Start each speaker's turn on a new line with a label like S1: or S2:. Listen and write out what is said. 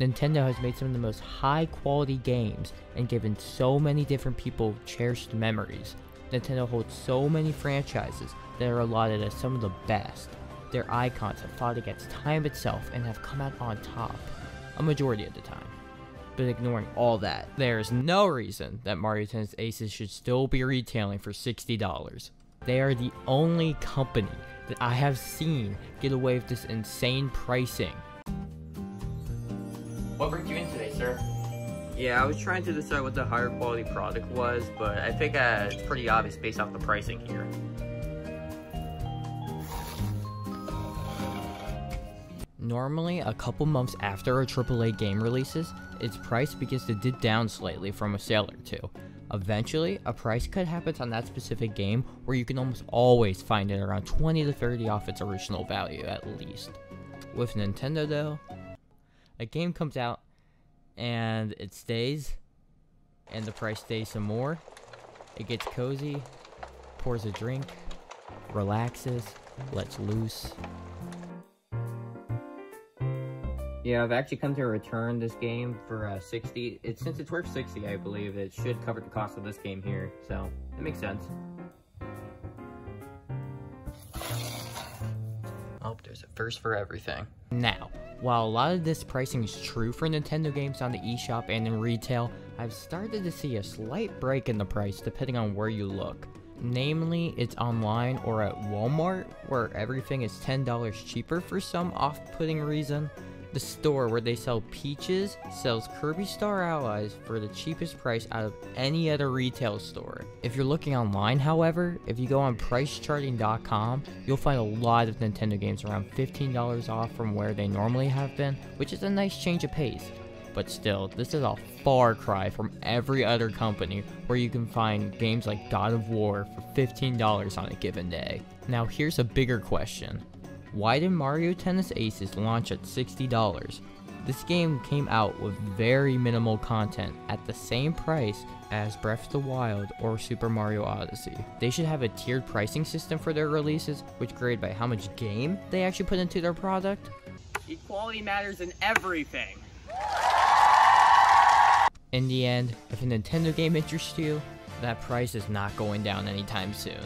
S1: Nintendo has made some of the most high quality games and given so many different people cherished memories. Nintendo holds so many franchises that are allotted as some of the best. Their icons have fought against time itself and have come out on top, a majority of the time. But ignoring all that, there is no reason that Mario Tennis Aces should still be retailing for $60. They are the only company that I have seen get away with this insane pricing. What brings you in today, sir?
S2: Yeah, I was trying to decide what the higher quality product was, but I think uh, it's pretty obvious based off the pricing here.
S1: Normally, a couple months after a AAA game releases, its price begins to dip down slightly from a sale or two. Eventually, a price cut happens on that specific game where you can almost always find it around 20 to 30 off its original value at least. With Nintendo though, a game comes out and it stays and the price stays some more. It gets cozy, pours a drink, relaxes, lets loose,
S2: Yeah, I've actually come to return this game for uh, 60. It, since it's worth 60, I believe, it should cover the cost of this game here, so it makes sense.
S1: There's a first for everything. Now, while a lot of this pricing is true for Nintendo games on the eShop and in retail, I've started to see a slight break in the price depending on where you look. Namely, it's online or at Walmart, where everything is $10 cheaper for some off-putting reason. The store where they sell peaches sells Kirby Star Allies for the cheapest price out of any other retail store. If you're looking online, however, if you go on pricecharting.com, you'll find a lot of Nintendo games around $15 off from where they normally have been, which is a nice change of pace. But still, this is a far cry from every other company where you can find games like God of War for $15 on a given day. Now here's a bigger question. Why did Mario Tennis Aces launch at $60? This game came out with very minimal content at the same price as Breath of the Wild or Super Mario Odyssey. They should have a tiered pricing system for their releases, which grade by how much game they actually put into their product.
S2: Equality matters in everything.
S1: In the end, if a Nintendo game interests you, that price is not going down anytime soon.